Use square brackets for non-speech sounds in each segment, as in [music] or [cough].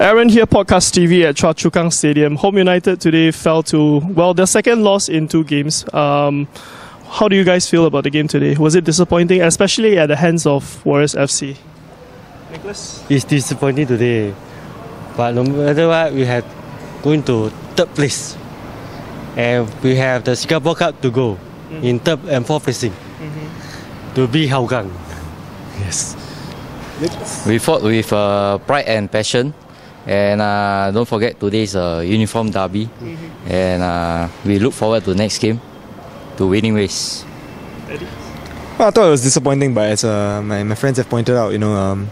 Aaron here, Podcast TV at Choa Chu Kang Stadium. Home United today fell to, well, their second loss in two games. Um, how do you guys feel about the game today? Was it disappointing, especially at the hands of Warriors FC? Nicholas? It's disappointing today, but no matter what, we have going to third place, and we have the Singapore Cup to go in third and fourth placing to be Hougang. Yes. Nicholas? We fought with uh, pride and passion. And uh, don't forget today's uh, uniform derby. And uh, we look forward to the next game to winning ways. Well, I thought it was disappointing, but as uh, my, my friends have pointed out, you know, um,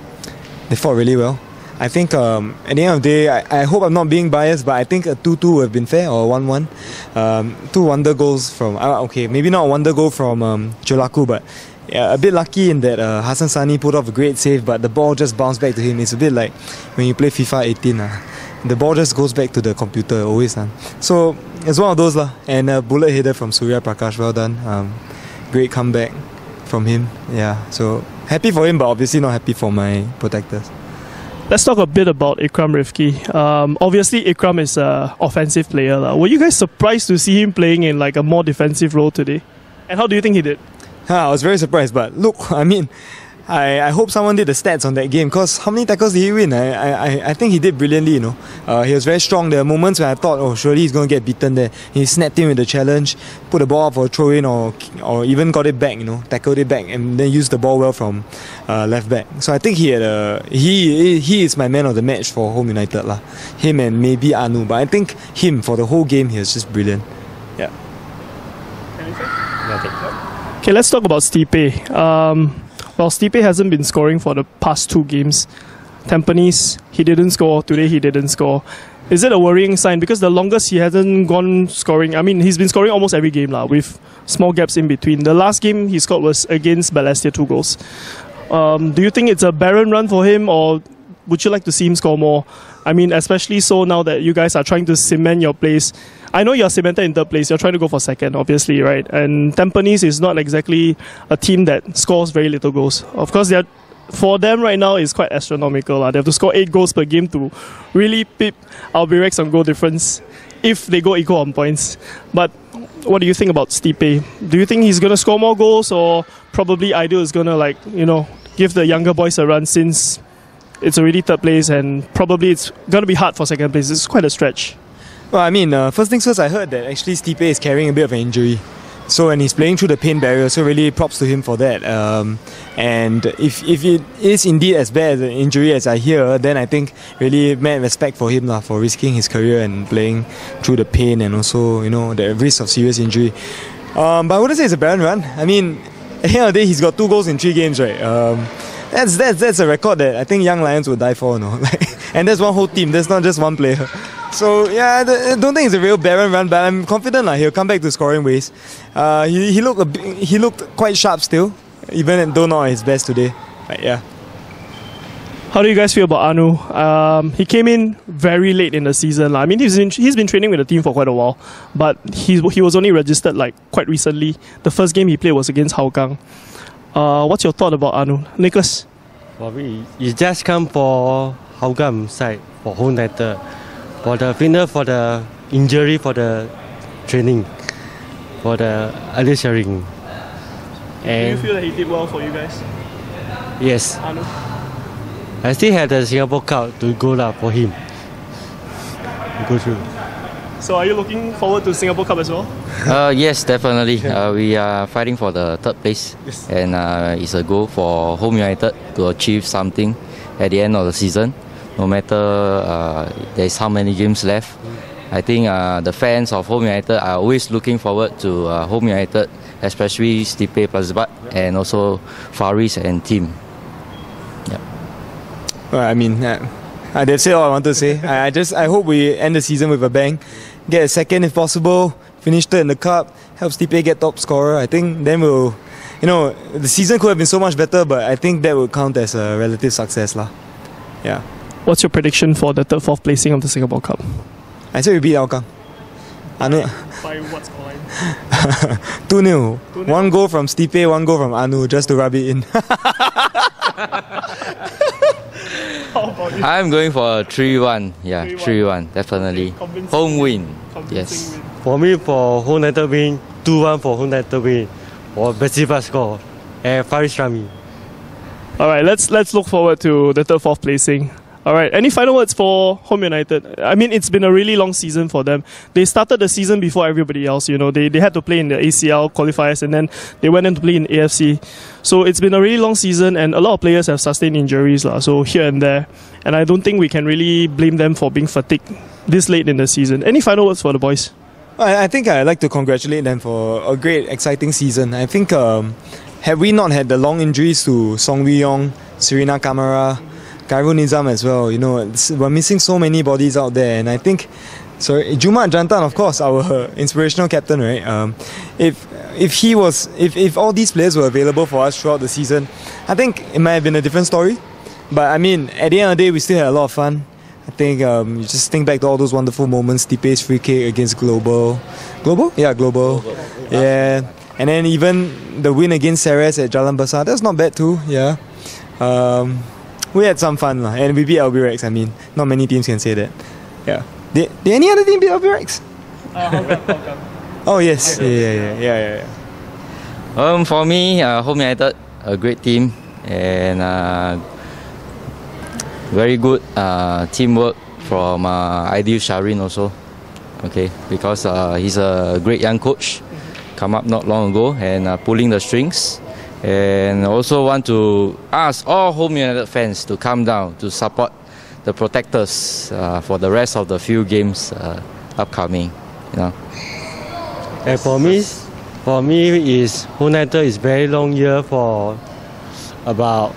they fought really well. I think um, at the end of the day, I, I hope I'm not being biased, but I think a 2 2 would have been fair or 1 1. Um, two wonder goals from, uh, okay, maybe not a wonder goal from um, Cholaku, but yeah, a bit lucky in that uh, Hassan Sunny pulled off a great save, but the ball just bounced back to him. It's a bit like when you play FIFA 18. Uh, the ball just goes back to the computer always. Uh. So it's one of those. lah. And a bullet header from Surya Prakash, well done. Um, great comeback from him. Yeah, so happy for him, but obviously not happy for my protectors. Let's talk a bit about Ikram Rifki. Um, obviously, Ikram is an offensive player. lah. Were you guys surprised to see him playing in like a more defensive role today? And how do you think he did? [laughs] I was very surprised, but look, [laughs] I mean, I, I hope someone did the stats on that game because how many tackles did he win? I, I, I think he did brilliantly, you know. Uh, he was very strong. There were moments where I thought, oh, surely he's going to get beaten there. He snapped in with the challenge, put the ball up for a throw in, or, or even got it back, you know, tackled it back, and then used the ball well from uh, left back. So I think he had a, he, he is my man of the match for Home United. lah. Him and maybe Anu, but I think him for the whole game, he was just brilliant. Yeah. Okay, let's talk about Stipe. Um, well, Stipe hasn't been scoring for the past two games. Tampines, he didn't score. Today, he didn't score. Is it a worrying sign? Because the longest he hasn't gone scoring, I mean, he's been scoring almost every game lah, with small gaps in between. The last game he scored was against Balestier, two goals. Um, do you think it's a barren run for him, or would you like to see him score more? I mean, especially so now that you guys are trying to cement your place. I know you're cemented in third place. You're trying to go for second, obviously, right? And Tampines is not exactly a team that scores very little goals. Of course, they're for them right now is quite astronomical. lah. They have to score eight goals per game to really pip Albirex on goal difference if they go equal on points. But what do you think about Stipe? Do you think he's gonna score more goals, or probably Aidil is gonna like you know give the younger boys a run since it's already third place and probably it's gonna be hard for second place. It's quite a stretch. Well, I mean, uh, first things first, I heard that actually Stipe is carrying a bit of an injury. So, and he's playing through the pain barrier, so really props to him for that. Um, and if, if it is indeed as bad as an injury as I hear, then I think really mad respect for him lah, for risking his career and playing through the pain and also, you know, the risk of serious injury. Um, but I wouldn't say it's a barren run. I mean, at the end of the day, he's got two goals in three games, right? Um, that's, that's, that's a record that I think young Lions would die for, you know. [laughs] and that's one whole team, that's not just one player. So yeah, I don't think it's a real barren run, but I'm confident like, he'll come back to scoring ways. Uh, he, he looked bit, he looked quite sharp still, even though not his best today. But yeah. How do you guys feel about Anu? Um, he came in very late in the season. I mean, he's been, he's been training with the team for quite a while, but he, he was only registered like quite recently. The first game he played was against Hougang. Uh, what's your thought about Anu? Nicholas? For me, you just come for Hougang side for whole nighter. For the fitness, for the injury, for the training, for the early sharing. And Do you feel that he did well for you guys, yes? I still have the Singapore Cup to go lah for him. To go through. So are you looking forward to Singapore Cup as well? Uh, yes, definitely. Uh, we are fighting for the third place, Yes. and uh, it's a goal for Home United to achieve something at the end of the season. No matter uh, there's how many games left, I think uh, the fans of Home United are always looking forward to uh, Home United, especially Stipe Plazibat and also Faris and team. Yeah. Well, I mean, uh, uh, that's it all I want to say. [laughs] I, I just I hope we end the season with a bang, get a second if possible, finish third in the cup, help Stipe get top scorer. I think then we'll, you know, the season could have been so much better, but I think that would count as a relative success, lah. Yeah, What's your prediction for the third, fourth placing of the Singapore Cup? I say we beat Hougang. Anu, By what scoreline? [laughs] 2 0. One goal from Stipe, one goal from Anu, just to rub it in. [laughs] How about you? I'm going for a 3-1. Yeah, 3-1. 3-1, definitely. Convincing Home win. Convincing Yes. win. For me, for Home United win, 2-1 for Home United win. Or Betsy score. And Faris Ramli. All right, let's let's look forward to the third, fourth placing. All right, any final words for Home United? I mean, it's been a really long season for them. They started the season before everybody else. You know, they they had to play in the ACL qualifiers and then they went in to play in AFC. So it's been a really long season, and a lot of players have sustained injuries, lah. So here and there, and I don't think we can really blame them for being fatigued this late in the season. Any final words for the boys? I, think I'd like to congratulate them for a great, exciting season. I think um, we not had the long injuries to Song Wee Yong, Sirina Camara, Khairul Nizam as well, you know, we're missing so many bodies out there, and I think. So Juma'at Jantan, of course, our [laughs] inspirational captain, right? Um, if if he was, if, if all these players were available for us throughout the season, I think it might have been a different story. But I mean, at the end of the day, we still had a lot of fun. I think um, you just think back to all those wonderful moments. Stipe's free kick against Global, Global, yeah, Global, yeah, and then even the win against Ceres at Jalan Besar. That's not bad too. Yeah, um, we had some fun lah, and we beat Albirex. I mean, not many teams can say that. Yeah, did, did any other team beat Albirex? [laughs] Oh yes, yeah, yeah, yeah, yeah, yeah. Um, for me, uh, Home United, a great team and uh, very good uh, teamwork from uh, Aidil Sharin also. Okay, because uh, he's a great young coach, come up not long ago and uh, pulling the strings. And also want to ask all Home United fans to come down to support the protectors uh, for the rest of the few games uh, upcoming. You know. And for me, for me is Home United is very long year for about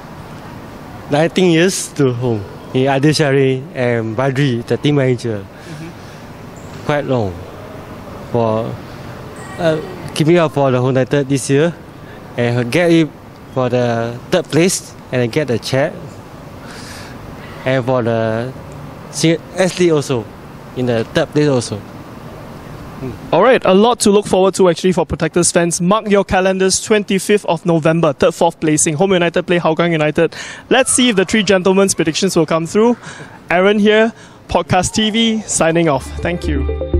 19 years to home. In Adil and Badri, the team manager. Quite long. For uh, keeping up for the Home United this year and get it for the third place and get the chair. And for the S League also, in the third place also. Hmm. All right, a lot to look forward to actually for Protectors fans. Mark your calendars, 25th of November, third, fourth placing. Home United play Hougang United. Let's see if the three gentlemen's predictions will come through. Aaron here, Podcast TV, signing off. Thank you.